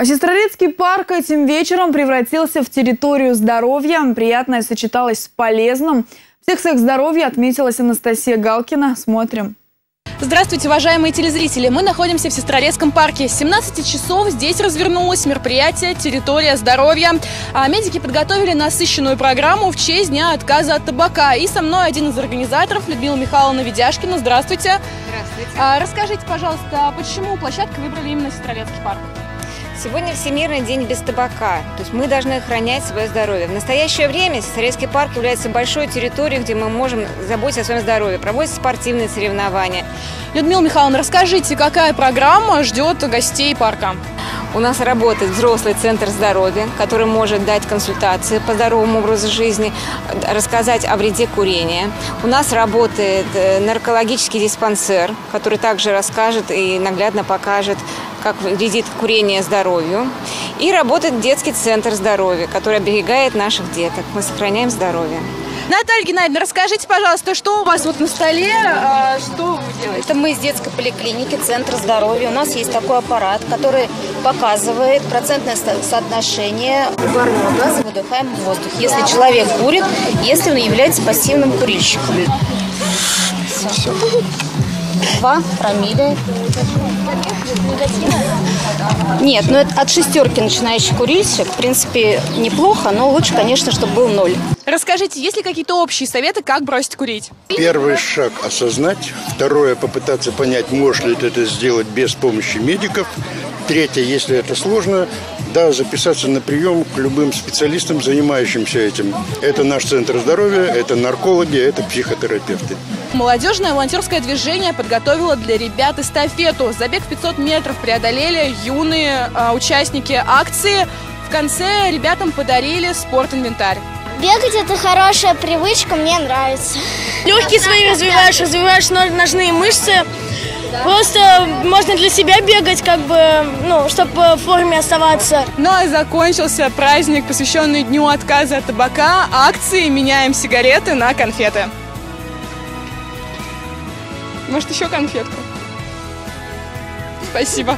А Сестрорецкий парк этим вечером превратился в территорию здоровья. Приятное сочеталось с полезным. Всех секс здоровья отметилась Анастасия Галкина. Смотрим. Здравствуйте, уважаемые телезрители! Мы находимся в Сестрорецком парке. С 17 часов здесь развернулось мероприятие «Территория здоровья». А медики подготовили насыщенную программу в честь Дня отказа от табака. И со мной один из организаторов, Людмила Михайловна Ведяшкина. Здравствуйте! Здравствуйте! А, расскажите, пожалуйста, почему площадку выбрали именно Сестрорецкий парк? Сегодня Всемирный день без табака, то есть мы должны охранять свое здоровье. В настоящее время Сестрорецкий парк является большой территорией, где мы можем заботиться о своем здоровье, проводятся спортивные соревнования. Людмила Михайловна, расскажите, какая программа ждет гостей парка? У нас работает взрослый центр здоровья, который может дать консультации по здоровому образу жизни, рассказать о вреде курения. У нас работает э, наркологический диспансер, который также расскажет и наглядно покажет, как вредит курение здоровью. И работает детский центр здоровья, который оберегает наших деток. Мы сохраняем здоровье. Наталья Геннадьевна, расскажите, пожалуйста, что у вас вот на столе, а, что вы делаете? Это мы из детской поликлиники, Центр здоровья. У нас есть такой аппарат, который показывает процентное соотношение угарного газа в выдыхаемом воздухе. Если человек курит, если он является пассивным курильщиком. Все. Два промилле. Нет, ну это от шестерки начинающий курильщик. В принципе, неплохо, но лучше, конечно, чтобы был ноль. Расскажите, есть ли какие-то общие советы, как бросить курить? Первый шаг – осознать. Второе – попытаться понять, можно ли это сделать без помощи медиков. Третье, если это сложно, да, записаться на прием к любым специалистам, занимающимся этим. Это наш центр здоровья, это наркологи, это психотерапевты. Молодежное волонтерское движение подготовило для ребят эстафету. Забег в 500 метров преодолели юные э, участники акции. В конце ребятам подарили спортинвентарь. Бегать это хорошая привычка, мне нравится. Легкие свои развиваешь, развиваешь ножные мышцы. Просто можно для себя бегать, как бы, ну, чтобы в форме оставаться. Ну и закончился праздник, посвященный Дню отказа от табака, акции «Меняем сигареты на конфеты». Может, еще конфетку? Спасибо.